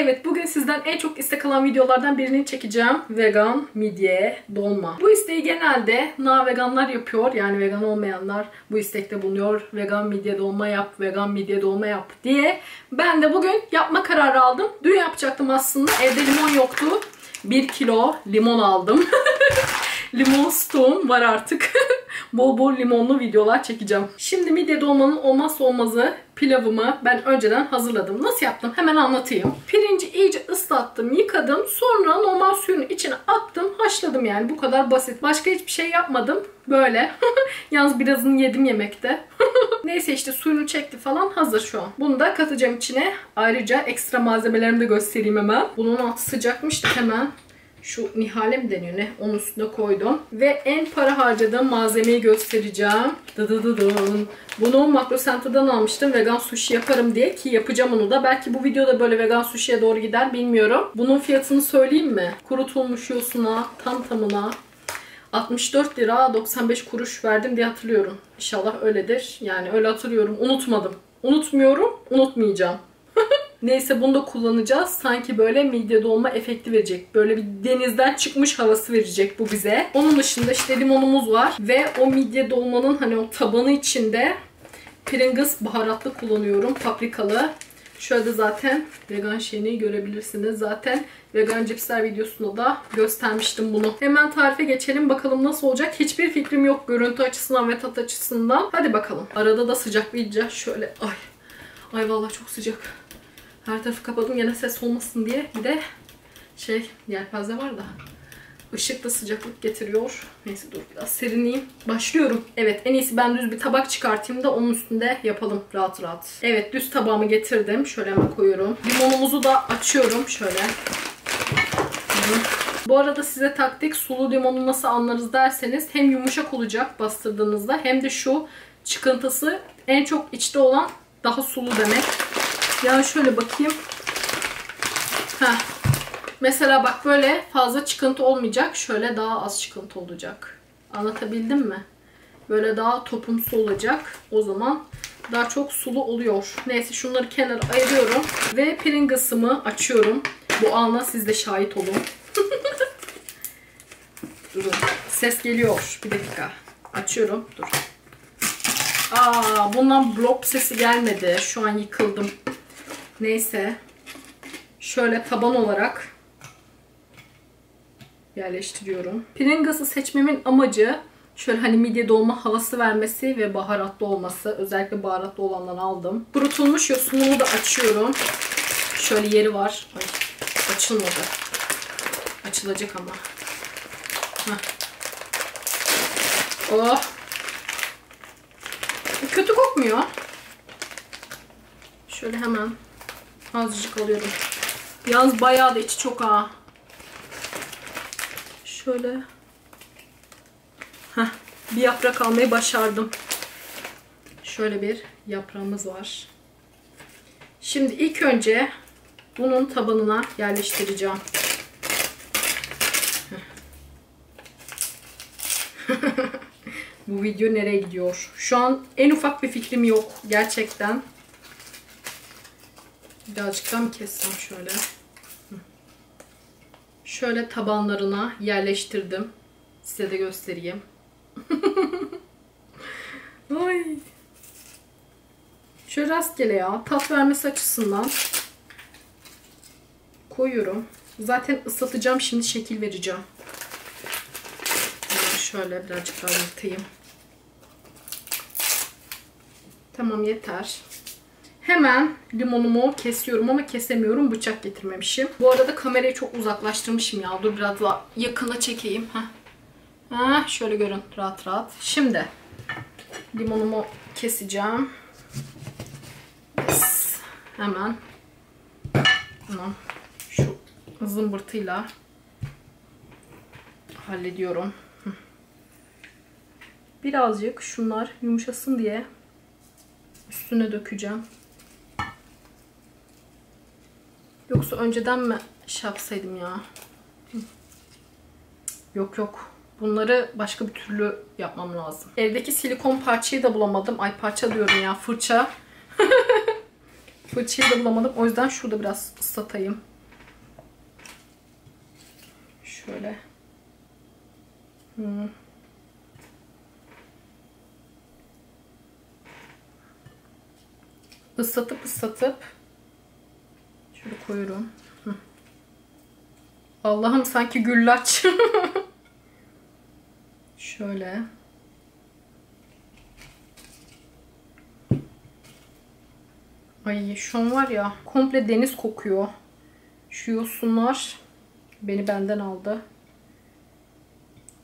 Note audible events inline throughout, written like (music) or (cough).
Evet bugün sizden en çok istek alan videolardan birini çekeceğim. Vegan midye dolma. Bu isteği genelde na veganlar yapıyor. Yani vegan olmayanlar bu istekte bulunuyor. Vegan midye dolma yap, vegan midye dolma yap diye. Ben de bugün yapma kararı aldım. Dün yapacaktım aslında. Evde limon yoktu. 1 kilo limon aldım. (laughs) limon stoğum var artık. (laughs) bol bol limonlu videolar çekeceğim. Şimdi midye dolmanın olmazsa olmazı pilavımı ben önceden hazırladım. Nasıl yaptım? Hemen anlatayım. Pirinci iyice ıslattım, yıkadım. Sonra normal suyun içine attım, haşladım yani. Bu kadar basit. Başka hiçbir şey yapmadım. Böyle. (laughs) Yalnız birazını yedim yemekte. (laughs) Neyse işte suyunu çekti falan hazır şu an. Bunu da katacağım içine. Ayrıca ekstra malzemelerimi de göstereyim hemen. Bunun altı sıcakmış da hemen şu nihale mi deniyor ne? Onun üstüne koydum. Ve en para harcadığım malzemeyi göstereceğim. Dıdıdıdın. Bunu Makro Center'dan almıştım. Vegan sushi yaparım diye ki yapacağım onu da. Belki bu videoda böyle vegan sushi'ye doğru gider bilmiyorum. Bunun fiyatını söyleyeyim mi? Kurutulmuş yosuna tam tamına 64 lira 95 kuruş verdim diye hatırlıyorum. İnşallah öyledir. Yani öyle hatırlıyorum. Unutmadım. Unutmuyorum. Unutmayacağım. (laughs) Neyse bunu da kullanacağız. Sanki böyle midye dolma efekti verecek. Böyle bir denizden çıkmış havası verecek bu bize. Onun dışında işte limonumuz var. Ve o midye dolmanın hani o tabanı içinde Pringles baharatlı kullanıyorum. Paprikalı. Şöyle zaten vegan şeyini görebilirsiniz. Zaten vegan cipsler videosunda da göstermiştim bunu. Hemen tarife geçelim. Bakalım nasıl olacak. Hiçbir fikrim yok görüntü açısından ve tat açısından. Hadi bakalım. Arada da sıcak bir şöyle. Ay. Ay vallahi çok sıcak. Her tarafı kapadım yine ses olmasın diye. Bir de şey yelpaze var da ışık da sıcaklık getiriyor. Neyse dur biraz serinleyeyim. Başlıyorum. Evet en iyisi ben düz bir tabak çıkartayım da onun üstünde yapalım rahat rahat. Evet düz tabağımı getirdim. Şöyle hemen koyuyorum. Limonumuzu da açıyorum şöyle. Bu arada size taktik sulu limonu nasıl anlarız derseniz hem yumuşak olacak bastırdığınızda hem de şu çıkıntısı en çok içte olan daha sulu demek. Ya şöyle bakayım. Heh. Mesela bak böyle fazla çıkıntı olmayacak. Şöyle daha az çıkıntı olacak. Anlatabildim mi? Böyle daha topumsu olacak. O zaman daha çok sulu oluyor. Neyse şunları kenara ayırıyorum. Ve Pringles'ımı açıyorum. Bu ana siz de şahit olun. (laughs) Durun. Ses geliyor. Bir dakika. Açıyorum. Dur. Aa, bundan blok sesi gelmedi. Şu an yıkıldım. Neyse. Şöyle taban olarak yerleştiriyorum. Pringles'ı seçmemin amacı şöyle hani midye dolma havası vermesi ve baharatlı olması. Özellikle baharatlı olandan aldım. Kurutulmuş yosunumu da açıyorum. Şöyle yeri var. Ay, açılmadı. Açılacak ama. Heh. Oh. Kötü kokmuyor. Şöyle hemen Azıcık alıyorum. Yalnız bayağı da içi çok ha. Şöyle. Heh, bir yaprak almayı başardım. Şöyle bir yaprağımız var. Şimdi ilk önce bunun tabanına yerleştireceğim. (laughs) Bu video nereye gidiyor? Şu an en ufak bir fikrim yok gerçekten. Birazcık daha mı kessem şöyle. Şöyle tabanlarına yerleştirdim. Size de göstereyim. (laughs) Ay. Şöyle rastgele ya. Tat vermesi açısından koyuyorum. Zaten ıslatacağım. Şimdi şekil vereceğim. Şöyle birazcık daha yırtayım. Tamam yeter. Hemen limonumu kesiyorum ama kesemiyorum. Bıçak getirmemişim. Bu arada kamerayı çok uzaklaştırmışım ya. Dur biraz daha yakına çekeyim. Heh. Heh, şöyle görün rahat rahat. Şimdi limonumu keseceğim. Hemen bunu şu zımbırtıyla hallediyorum. Birazcık şunlar yumuşasın diye üstüne dökeceğim. Yoksa önceden mi şey ya? Yok yok. Bunları başka bir türlü yapmam lazım. Evdeki silikon parçayı da bulamadım. Ay parça diyorum ya fırça. (laughs) Fırçayı da bulamadım. O yüzden şurada biraz ıslatayım. Şöyle. Hmm. Islatıp ıslatıp koyuyorum. Allah'ım sanki güllaç. (laughs) şöyle. Ay şu an var ya komple deniz kokuyor. Şu yosunlar beni benden aldı.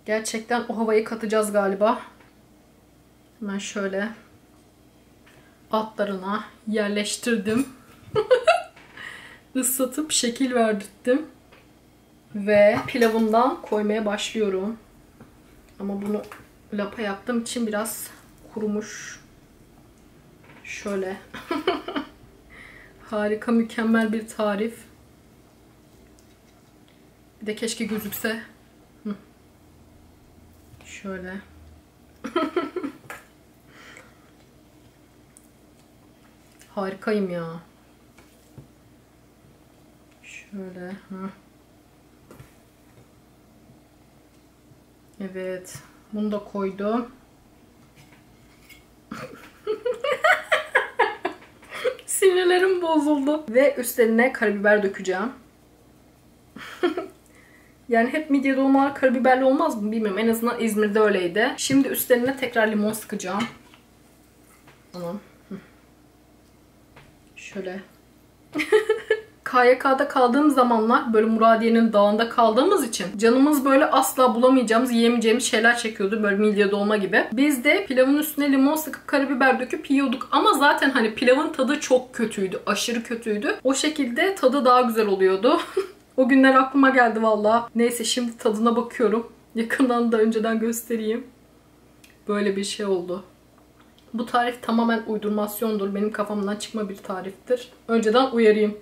Gerçekten o havayı katacağız galiba. Hemen şöyle altlarına yerleştirdim. Islatıp şekil verdirttim. Ve pilavından koymaya başlıyorum. Ama bunu lapa yaptığım için biraz kurumuş. Şöyle. (laughs) Harika, mükemmel bir tarif. Bir de keşke gözükse. Şöyle. (laughs) Harikayım ya. Şöyle. Hı. Evet. Bunu da koydum. (laughs) Sinirlerim bozuldu. Ve üstlerine karabiber dökeceğim. (laughs) yani hep midye dolmalar karabiberli olmaz mı bilmiyorum. En azından İzmir'de öyleydi. Şimdi üstlerine tekrar limon sıkacağım. Tamam. Şöyle. (laughs) KYK'da kaldığım zamanlar böyle Muradiye'nin dağında kaldığımız için canımız böyle asla bulamayacağımız, yiyemeyeceğimiz şeyler çekiyordu. Böyle midye dolma gibi. Biz de pilavın üstüne limon sıkıp karabiber döküp yiyorduk. Ama zaten hani pilavın tadı çok kötüydü. Aşırı kötüydü. O şekilde tadı daha güzel oluyordu. (laughs) o günler aklıma geldi valla. Neyse şimdi tadına bakıyorum. (laughs) Yakından da önceden göstereyim. Böyle bir şey oldu. Bu tarif tamamen uydurmasyondur. Benim kafamdan çıkma bir tariftir. Önceden uyarayım.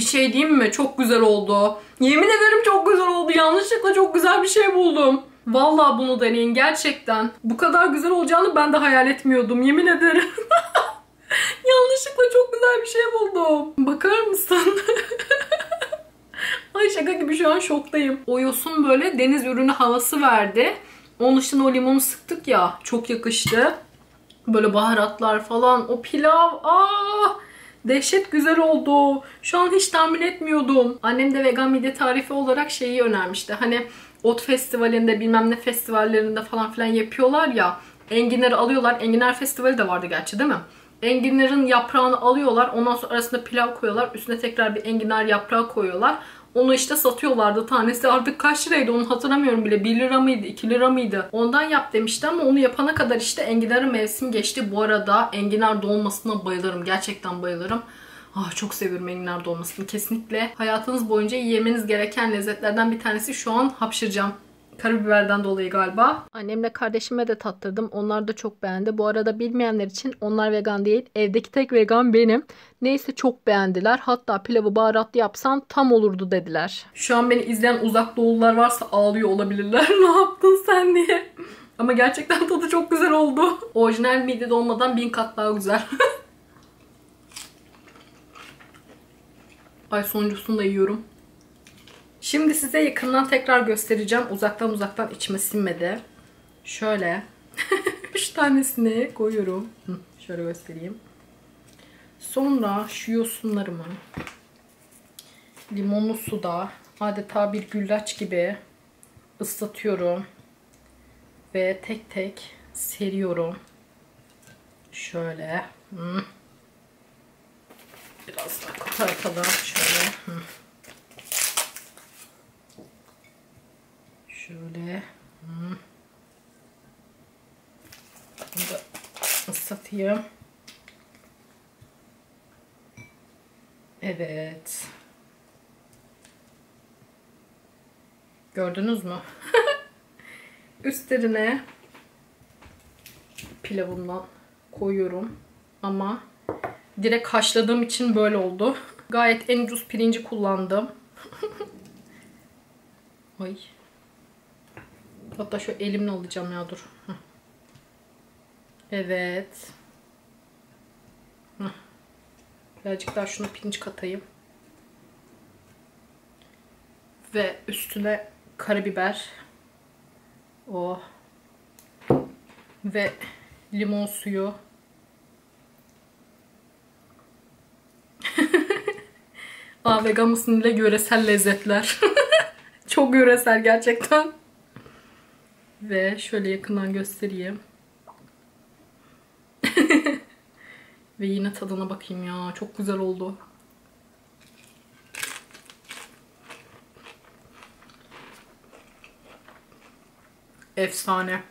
Bir şey diyeyim mi? Çok güzel oldu. Yemin ederim çok güzel oldu. Yanlışlıkla çok güzel bir şey buldum. Vallahi bunu deneyin gerçekten. Bu kadar güzel olacağını ben de hayal etmiyordum. Yemin ederim. (laughs) Yanlışlıkla çok güzel bir şey buldum. Bakar mısın? (laughs) Ay şaka gibi şu an şoktayım. O yosun böyle deniz ürünü havası verdi. Onun dışında o limonu sıktık ya. Çok yakıştı. Böyle baharatlar falan. O pilav. Aa! Dehşet güzel oldu. Şu an hiç tahmin etmiyordum. Annem de vegan midye tarifi olarak şeyi önermişti. Hani ot festivalinde bilmem ne festivallerinde falan filan yapıyorlar ya. Enginarı alıyorlar. Enginar festivali de vardı gerçi değil mi? Enginarın yaprağını alıyorlar. Ondan sonra arasında pilav koyuyorlar. Üstüne tekrar bir enginar yaprağı koyuyorlar. Onu işte satıyorlardı. Tanesi artık kaç liraydı onu hatırlamıyorum bile. 1 lira mıydı 2 lira mıydı? Ondan yap demişti ama onu yapana kadar işte enginarın mevsim geçti. Bu arada enginar dolmasına bayılırım. Gerçekten bayılırım. Ah çok seviyorum enginar dolmasını. Kesinlikle hayatınız boyunca yemeniz gereken lezzetlerden bir tanesi. Şu an hapşıracağım. Karabiberden dolayı galiba. Annemle kardeşime de tattırdım. Onlar da çok beğendi. Bu arada bilmeyenler için onlar vegan değil. Evdeki tek vegan benim. Neyse çok beğendiler. Hatta pilavı baharatlı yapsan tam olurdu dediler. Şu an beni izleyen uzak doğulular varsa ağlıyor olabilirler. (laughs) ne yaptın sen diye. Ama gerçekten tadı çok güzel oldu. Orijinal midye dolmadan bin kat daha güzel. (laughs) Ay sonuncusunu da yiyorum. Şimdi size yakından tekrar göstereceğim. Uzaktan uzaktan içime sinmedi. Şöyle. (laughs) 3 tanesini koyuyorum. şöyle göstereyim. Sonra şu yosunlarımı limonlu suda adeta bir güllaç gibi ıslatıyorum. Ve tek tek seriyorum. Şöyle. Biraz daha kopartalım. Şöyle. Şöyle. Hmm. Bunu da ıslatayım. Evet. Gördünüz mü? (laughs) Üstlerine pilavımdan koyuyorum. Ama direkt haşladığım için böyle oldu. Gayet en ucuz pirinci kullandım. (laughs) Ay Hatta şu elimle alacağım ya dur. Heh. Evet. Heh. Birazcık daha şuna pirinç katayım. Ve üstüne karabiber. O. Ve limon suyu. (laughs) Aa vegan mısın ile yöresel lezzetler. (laughs) Çok yöresel gerçekten. Ve şöyle yakından göstereyim. (laughs) Ve yine tadına bakayım ya. Çok güzel oldu. Efsane.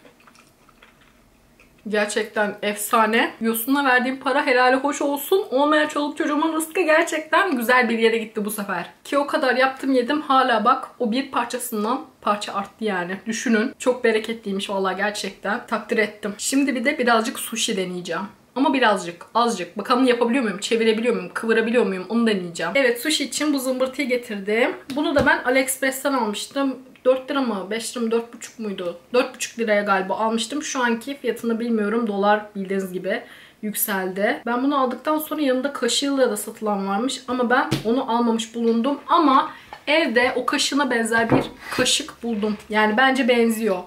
Gerçekten efsane. Yosun'a verdiğim para helali hoş olsun. Olmayan çoluk çocuğumun rızkı gerçekten güzel bir yere gitti bu sefer. Ki o kadar yaptım yedim hala bak o bir parçasından parça arttı yani. Düşünün. Çok bereketliymiş vallahi gerçekten. Takdir ettim. Şimdi bir de birazcık sushi deneyeceğim. Ama birazcık, azıcık. Bakalım yapabiliyor muyum, çevirebiliyor muyum, kıvırabiliyor muyum onu deneyeceğim. Evet sushi için bu zımbırtıyı getirdim. Bunu da ben AliExpress'ten almıştım. 4 lira mı 5 lira mı 4,5 muydu? 4,5 liraya galiba almıştım. Şu anki fiyatını bilmiyorum. Dolar bildiğiniz gibi yükseldi. Ben bunu aldıktan sonra yanında kaşığıyla da satılan varmış. Ama ben onu almamış bulundum. Ama evde o kaşığına benzer bir kaşık buldum. Yani bence benziyor.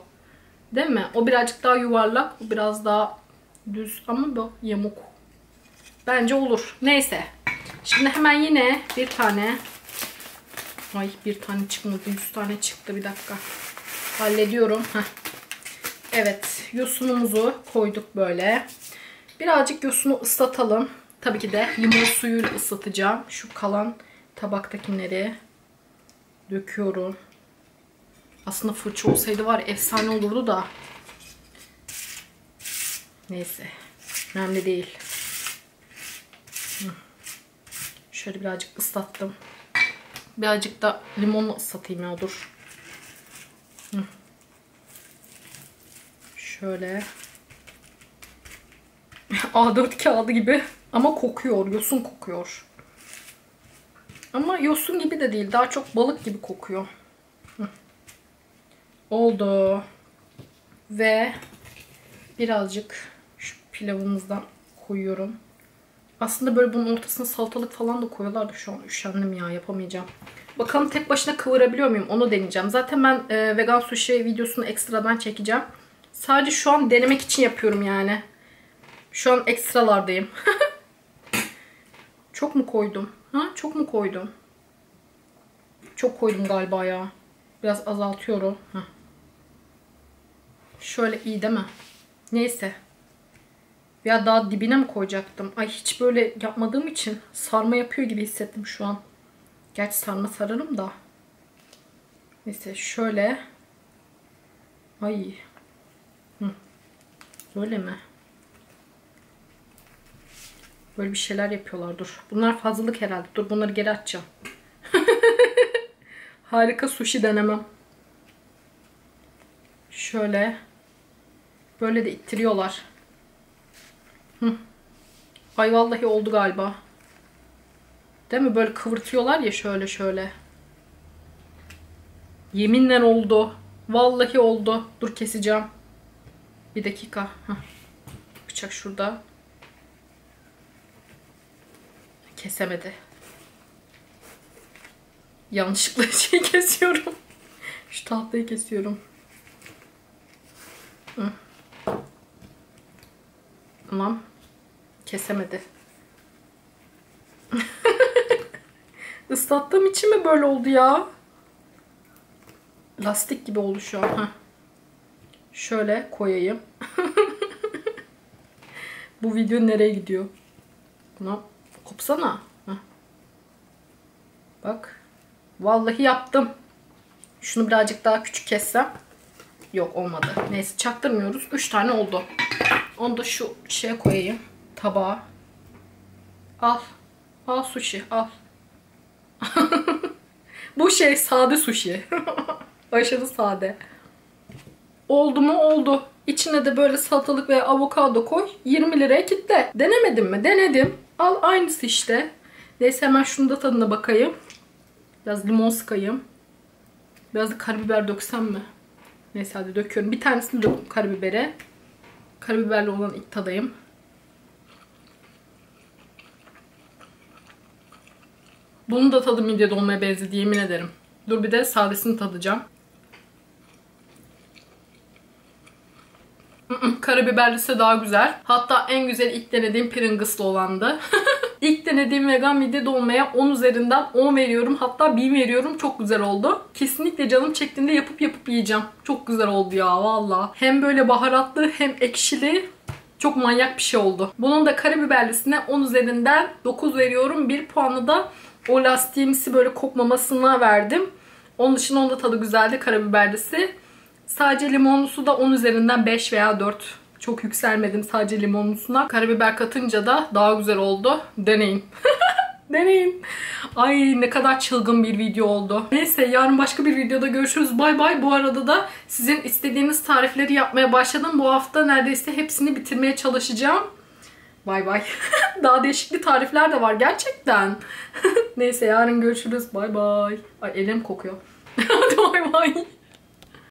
Değil mi? O birazcık daha yuvarlak. O biraz daha düz ama bu yamuk. Bence olur. Neyse. Şimdi hemen yine bir tane Ay bir tane çıkmadı. Yüz tane çıktı. Bir dakika. Hallediyorum. Heh. Evet. Yosunumuzu koyduk böyle. Birazcık yosunu ıslatalım. Tabii ki de limon suyuyla ıslatacağım. Şu kalan tabaktakileri döküyorum. Aslında fırça olsaydı var efsane olurdu da. Neyse. Önemli değil. Şöyle birazcık ıslattım. Birazcık da limonla ıslatayım ya dur. Şöyle. (laughs) A4 kağıdı gibi. Ama kokuyor. Yosun kokuyor. Ama yosun gibi de değil. Daha çok balık gibi kokuyor. Oldu. Ve birazcık pilavımızdan koyuyorum. Aslında böyle bunun ortasına salatalık falan da koyuyorlar da şu an üşendim ya yapamayacağım. Bakalım tek başına kıvırabiliyor muyum onu deneyeceğim. Zaten ben e, vegan sushi videosunu ekstradan çekeceğim. Sadece şu an denemek için yapıyorum yani. Şu an ekstralardayım. (laughs) çok mu koydum? Ha? Çok mu koydum? Çok koydum galiba ya. Biraz azaltıyorum. Heh. Şöyle iyi değil mi? Neyse. Ya daha dibine mi koyacaktım? Ay hiç böyle yapmadığım için sarma yapıyor gibi hissettim şu an. Gerçi sarma sararım da. Neyse şöyle. Ay. Hı. Böyle mi? Böyle bir şeyler yapıyorlar. Dur. Bunlar fazlalık herhalde. Dur bunları geri atacağım. (laughs) Harika sushi denemem. Şöyle. Böyle de ittiriyorlar. Hı. Ay vallahi oldu galiba. Değil mi? Böyle kıvırtıyorlar ya şöyle şöyle. Yeminle oldu. Vallahi oldu. Dur keseceğim. Bir dakika. Heh. Bıçak şurada. Kesemedi. Yanlışlıkla (laughs) şey kesiyorum. Şu tahtayı kesiyorum. Hı. Tamam. Kesemedi. (laughs) Islattığım için mi böyle oldu ya? Lastik gibi oldu şu an. Heh. Şöyle koyayım. (laughs) Bu video nereye gidiyor? Buna kopsana. Heh. Bak. Vallahi yaptım. Şunu birazcık daha küçük kessem. Yok olmadı. Neyse çaktırmıyoruz. 3 tane oldu. Onu da şu şeye koyayım. Tabağa. Al. Al sushi al. (laughs) Bu şey sade sushi. (laughs) Aşırı sade. Oldu mu? Oldu. İçine de böyle salatalık veya avokado koy. 20 liraya kitle. Denemedim mi? Denedim. Al aynısı işte. Neyse hemen şunu da tadına bakayım. Biraz limon sıkayım. Biraz da karabiber döksem mi? Neyse hadi döküyorum. Bir tanesini döktüm karabibere. Karabiberli olan ilk tadayım. Bunun da tadı midye dolmaya benzedi yemin ederim. Dur bir de sadesini tadacağım. Karabiberlisi daha güzel. Hatta en güzel ilk denediğim Pringles'lı olandı. (laughs) İlk denediğim vegan midye dolmaya 10 üzerinden 10 veriyorum. Hatta 1 veriyorum. Çok güzel oldu. Kesinlikle canım çektiğinde yapıp yapıp yiyeceğim. Çok güzel oldu ya valla. Hem böyle baharatlı hem ekşili. Çok manyak bir şey oldu. Bunun da karabiberlisine 10 üzerinden 9 veriyorum. 1 puanı da o lastiğimsi böyle kopmamasına verdim. Onun dışında onda tadı güzeldi karabiberlisi. Sadece limonlusu da 10 üzerinden 5 veya 4. Çok yükselmedim sadece limonlusuna. Karabiber katınca da daha güzel oldu. Deneyin. (laughs) Deneyin. Ay ne kadar çılgın bir video oldu. Neyse yarın başka bir videoda görüşürüz. Bay bay. Bu arada da sizin istediğiniz tarifleri yapmaya başladım. Bu hafta neredeyse hepsini bitirmeye çalışacağım. Bay bay. (laughs) Daha değişikli tarifler de var gerçekten. (laughs) Neyse yarın görüşürüz. Bay bay. Ay elim kokuyor. (laughs) Hadi bay bay.